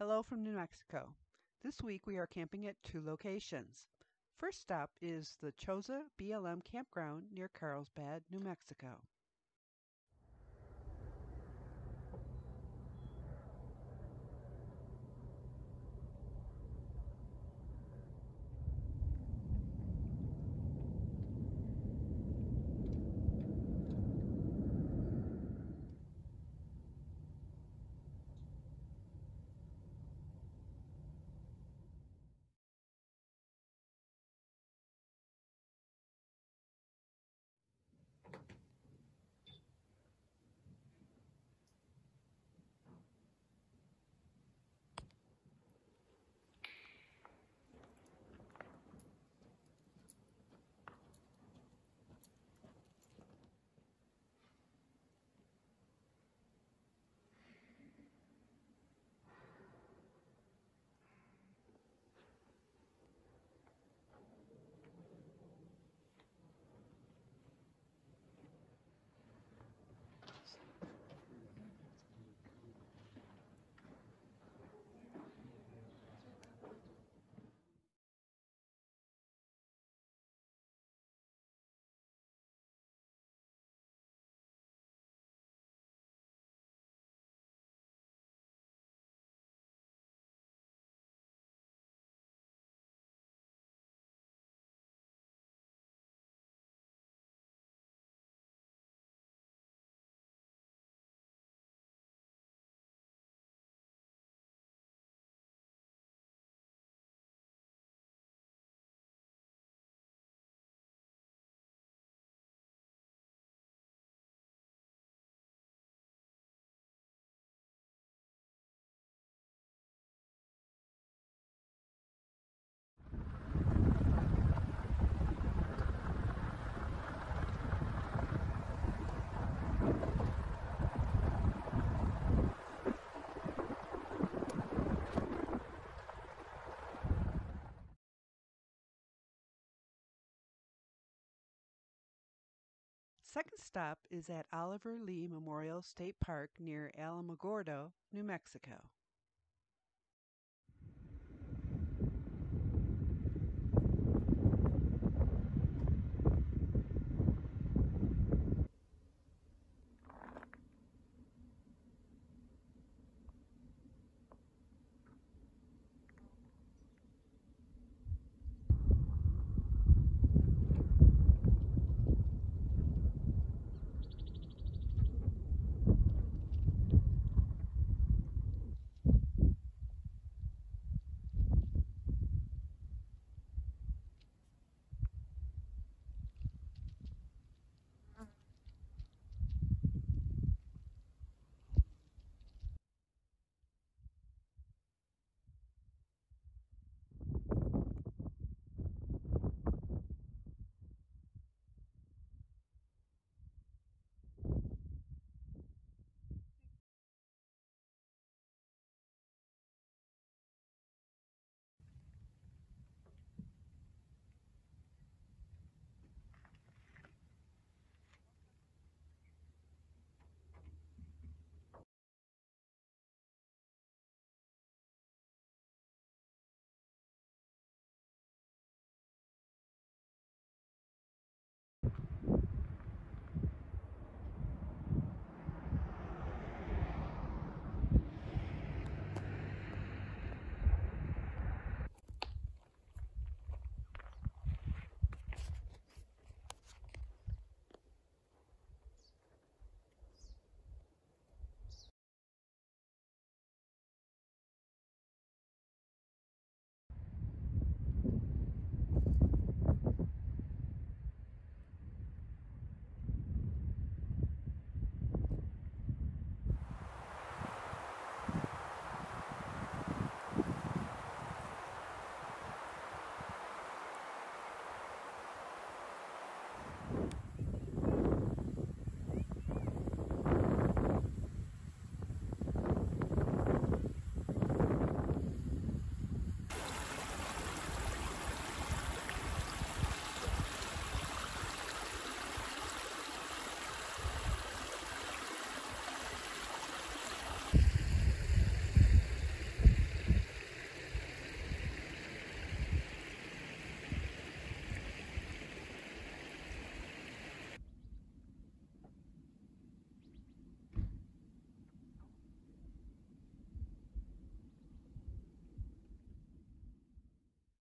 Hello from New Mexico. This week we are camping at two locations. First stop is the Chosa BLM campground near Carlsbad, New Mexico. Second stop is at Oliver Lee Memorial State Park near Alamogordo, New Mexico.